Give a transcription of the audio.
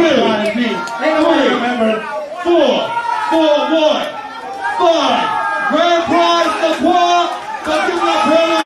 Two. One me. Three. Remember. Four. Four. Grand prize. The